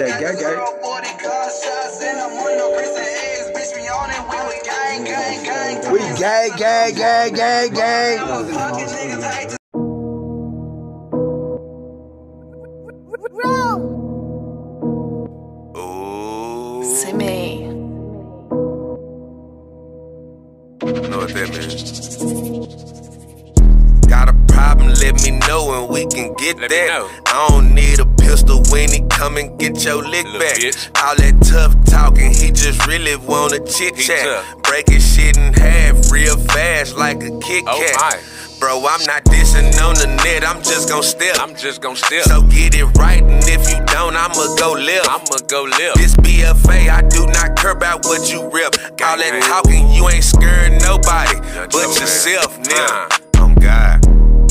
He said, gang, gang. We gang, gang, gang, gang, gang. Ooh. Simi. Know what that means? Got a problem, let me know and we can get Let that. know. I don't need a pistol when he come and get your lick Little back. bitch. All that tough talking, he just really wanna chit chat. tough. Breaking shit in half real fast like a Kit Oh Kat. my. Bro, I'm not dissing on the net, I'm just gon' step. I'm just gon' step. so get it right, and if you don't, I'ma go left. I'ma go live. This BFA, I do not care about what you rip. All that talking, you ain't scaring nobody Not but your man. yourself, Nah. nigga. Oh God,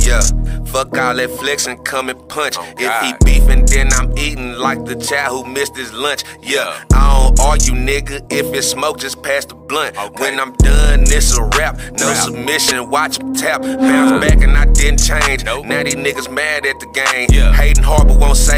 yeah. Fuck all that flexing, come and punch. Oh, if he beefing, then I'm eating like the child who missed his lunch. Yeah, I don't argue, nigga. If it's smoke, just pass the blunt. Okay. When I'm done, it's a rap. No Rap. submission, watch him tap. Bounce back and I didn't change. Nope. Now these niggas mad at the game. Yeah. Hating hard but won't say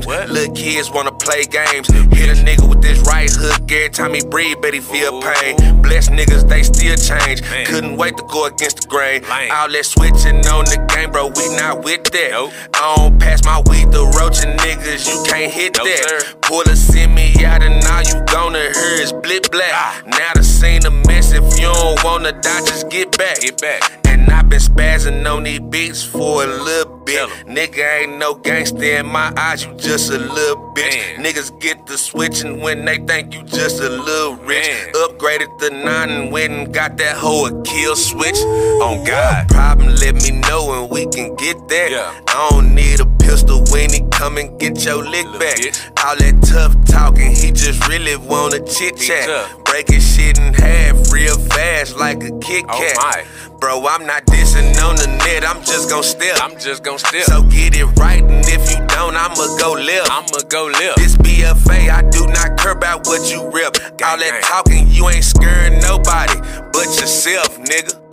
names. What? Little kids wanna play games. Hit a nigga with this right hook every time he breathe, bet he feel pain. Bless niggas, they still change. Man. Couldn't wait to go against the grain. Lame. All that switching on the game, bro, we not with that. Nope. I don't pass my weed to roaching niggas, you can't hit that. sir. Pull a semi out and all you gonna hear is blip black. Ah. Now the scene a mess, if you don't wanna die, just get back. Get back. And I've been spazzing on these beats for a little bit. Nigga ain't no gangster in my eyes, you just a little bitch. Man. Niggas get the switching when they think you just a little rich. Man. Upgraded the nine and went and got that hoe a kill switch. On God. Problem, let me know and we can get that. Yeah. I don't need a pistol when he come and get your lick Little back. bitch. All that tough talking, he just really wanna chit chat. Breaking shit in half real fast like a Kit Oh Kat. my. Bro, I'm not dissing on the net, I'm just gon' step. I'm just gon' step. so get it right, and if you don't, I'ma go live. I'ma go live. this BFA, I do not care about what you rip. All that talking, you ain't scaring nobody but yourself, nigga.